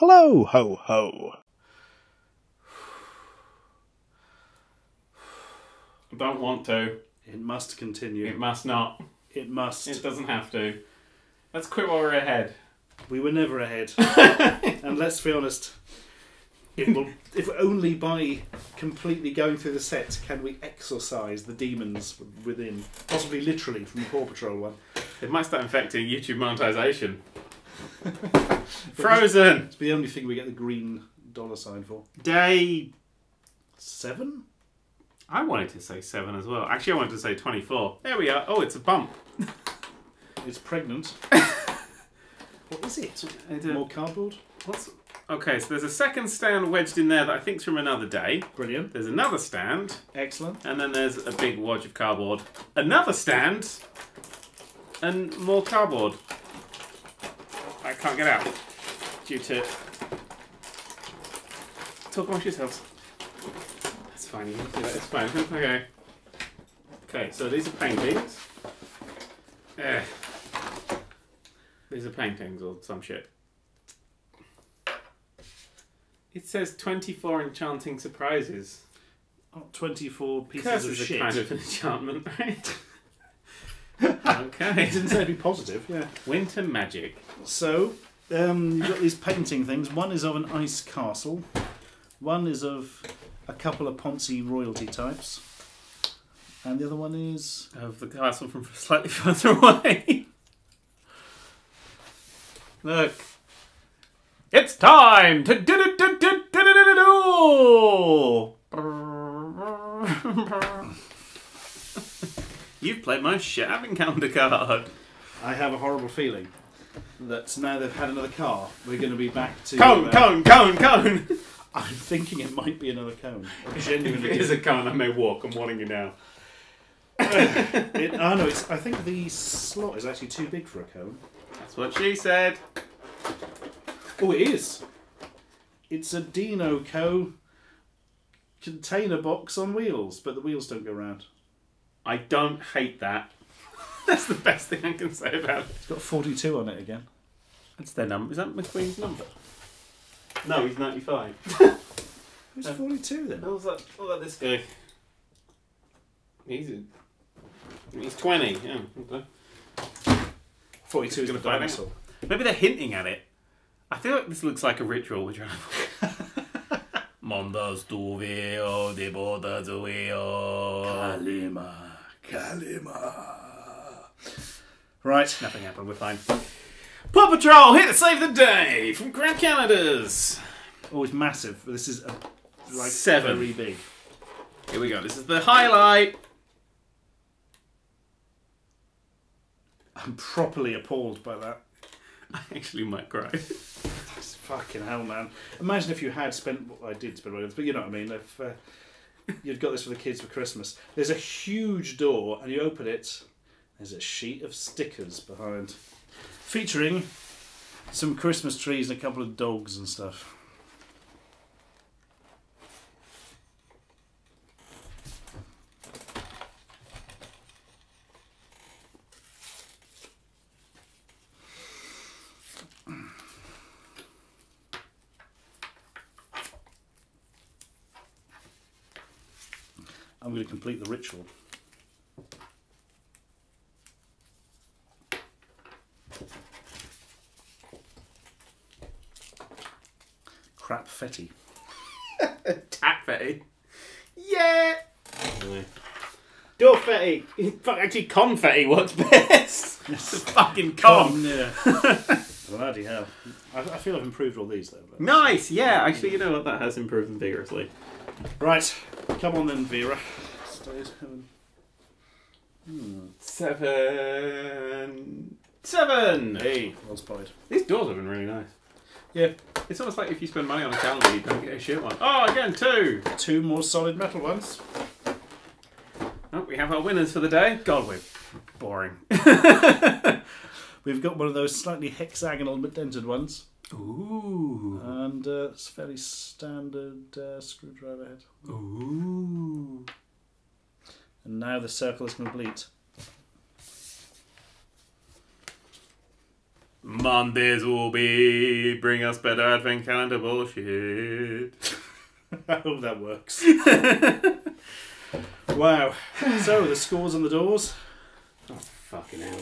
Hello, ho ho. Don't want to. It must continue. It must not. It must. It doesn't have to. Let's quit while we're ahead. We were never ahead. and let's be honest, it will, if only by completely going through the set can we exorcise the demons within, possibly literally from the Paw Patrol one. It might start infecting YouTube monetization. Frozen! It's the only thing we get the green dollar sign for. Day. Seven? I wanted to say 7 as well. Actually, I wanted to say 24. There we are. Oh, it's a bump. It's pregnant. what is it? More cardboard? What's... Okay, so there's a second stand wedged in there that I think's from another day. Brilliant. There's another stand, Excellent. and then there's a big wad of cardboard. Another stand, and more cardboard. I can't get out due to. Talk amongst yourselves. That's fine. You can do that. It's fine. Okay. Okay. So these are paintings. Eh. These are paintings or some shit. It says 24 enchanting surprises. Oh, 24 pieces Curses of are shit. kind of an enchantment, right? okay. It didn't say to be positive, yeah. Winter magic. So, um, you've got these painting things. One is of an ice castle. One is of a couple of Ponzi royalty types. And the other one is. Of the castle from slightly further away. Look. It's time to do do You've played my shaving calendar card. I have a horrible feeling that now they've had another car, we're going to be back to. Cone, uh, cone, cone, cone. I'm thinking it might be another cone. I If genuinely it is do. a cone, I may walk. I'm warning you now. It, oh no, it's, I think the slot is actually too big for a cone. That's what she said. Oh, it is. It's a Dinoco container box on wheels, but the wheels don't go round. I don't hate that. That's the best thing I can say about it. It's got 42 on it again. That's their number. Is that McQueen's number? No, he's 95. Who's Uh, 42 then? What was that? What about this guy? He's a, he's 20. Yeah. Okay. 42 is Gonna find out. dinosaur. Maybe they're hinting at it. I feel like this looks like a ritual we're trying to. Mondas tu veo, de bodas tu. Kalima. Kalima. Right. Nothing happened. We're fine. Paw Patrol here to save the day from Grand Canada's. Oh, it's massive. This is a, like Seven. very big. Here we go. This is the highlight. I'm properly appalled by that. I actually might cry. Fucking hell, man. Imagine if you had spent what I did spend money but you know what I mean. If uh, you'd got this for the kids for Christmas, there's a huge door, and you open it. There's a sheet of stickers behind, featuring some Christmas trees and a couple of dogs and stuff. I'm going to complete the ritual. Crap fetty. Tatfetty. Yeah. Dorfetti. Fuck, actually, confetti works best. It's fucking con. yeah. Bloody hell. I, I feel I've improved all these though. but- Nice. Yeah. Actually, you know what? That has improved them vigorously. Right, come on then, Wera. Stays heaven. Hmm. Seven. Seven. Hey, well spotted. These doors have been really nice. Yeah, It's almost like if you spend money on a calendar, you don't get a shit one. Oh, again, two. two more solid metal ones. Oh, we have our winners for the day. God, we're boring. We've got one of those slightly hexagonal but dented ones, Ooh. and uh, it's a fairly standard uh, screwdriver head. Ooh. And now the circle is complete. Mondays will be bring us better advent calendar bullshit. I hope that works. wow. So the scores on the doors. Fucking hell,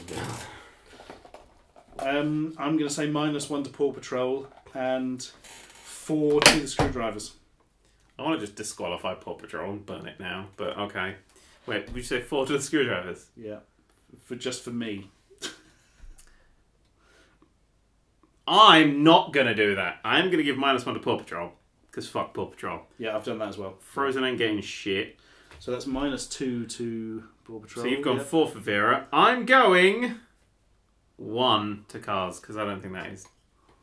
Um, I'm going to say minus one to Paw Patrol and four to the screwdrivers. I want to just disqualify Paw Patrol and burn it now, but okay. Wait, would you say four to the screwdrivers? Yeah, for just for me. I'm not gonna do that. I'm gonna give minus one to Paw Patrol because fuck Paw Patrol. Yeah, I've done that as well. Frozen getting shit. So that's minus two to Paw Patrol. So you've gone yeah. four for Wera. I'm going one to Cars because I don't think that is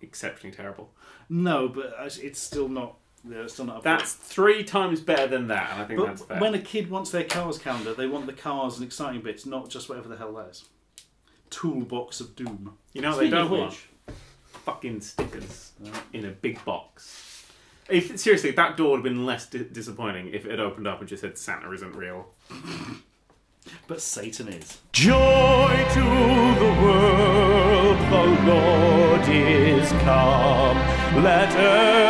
exceptionally terrible. No, but it's still not. It's still not. That's three times better than that, and I think that's But fair. when a kid wants their cars calendar, they want the cars and exciting bits, not just whatever the hell that is. Toolbox of doom. you know what they don't want? Fucking stickers in a big box. If seriously, that door would have been less di- disappointing if it had opened up and just said Santa isn't real. But Satan is. Joy to the world, the Lord is come. Let earth